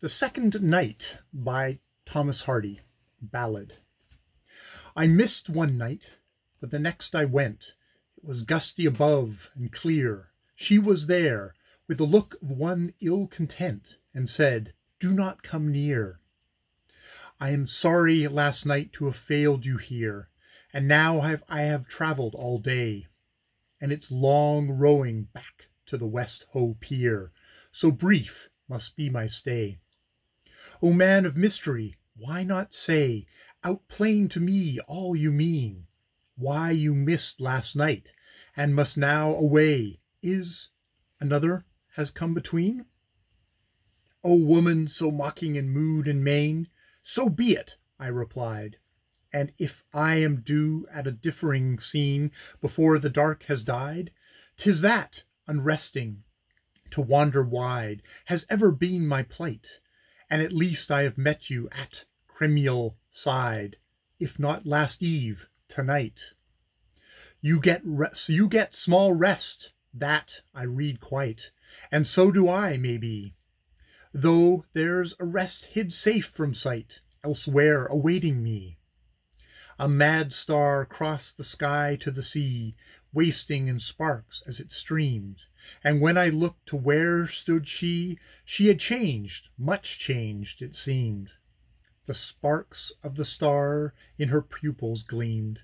The Second Night by Thomas Hardy Ballad I missed one night, but the next I went. It was gusty above and clear. She was there, with the look of one ill content, and said, Do not come near. I am sorry last night to have failed you here, and now have I have travelled all day, and it's long rowing back to the West Hoe Pier, so brief must be my stay. O man of mystery, why not say Out plain to me all you mean? Why you missed last night, and must now away, Is another has come between? O woman so mocking in mood and main, So be it, I replied, and if I am due at a differing scene Before the dark has died, 'Tis that, unresting, to wander wide, Has ever been my plight and at least I have met you at Cremyll side, if not last eve, tonight. You get rest, you get small rest, that I read quite, and so do I, maybe. Though there's a rest hid safe from sight, elsewhere awaiting me. A mad star crossed the sky to the sea, wasting in sparks as it streamed. And when I looked to where stood she, She had changed, much changed, it seemed. The sparks of the star in her pupils gleamed.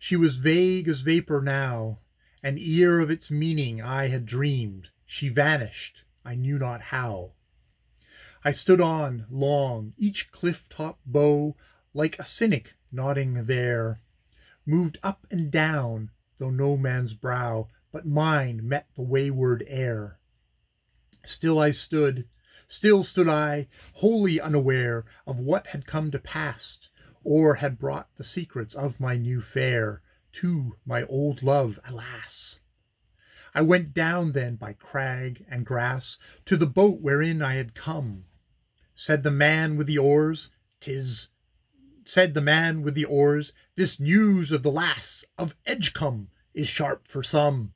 She was vague as vapor now, and ere of its meaning I had dreamed, She vanished, I knew not how. I stood on, long, each cliff top bow, Like a cynic nodding there, Moved up and down, though no man's brow but mine met the wayward air. Still I stood, still stood I, wholly unaware Of what had come to pass, or had brought The secrets of my new fair To my old love, alas! I went down then by crag and grass To the boat wherein I had come. Said the man with the oars, "'Tis said the man with the oars, "This news of the lass of Edgcumbe is sharp for some."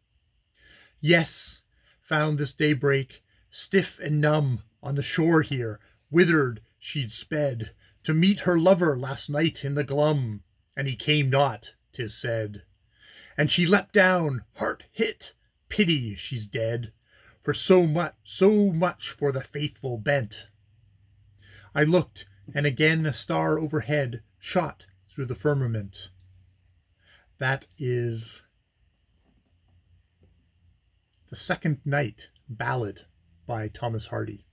Yes, found this daybreak, stiff and numb, on the shore here, withered she'd sped To meet her lover last night in the glum, and he came not, 'tis said. And she leapt down, heart hit, pity she's dead, For so much, so much for the faithful bent. I looked, and again a star overhead Shot through the firmament. That is The Second Night Ballad by Thomas Hardy.